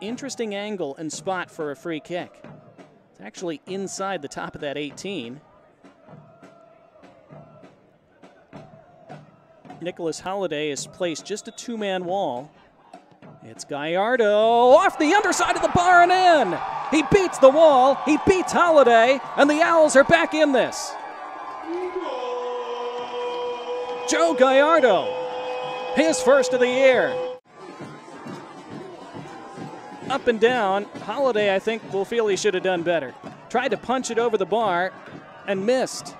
interesting angle and spot for a free kick. It's actually inside the top of that 18. Nicholas Holiday is placed just a two man wall. It's Gallardo off the underside of the bar and in. He beats the wall, he beats Holiday, and the Owls are back in this. Joe Gallardo, his first of the year. Up and down, Holiday, I think, will feel he should have done better. Tried to punch it over the bar and missed.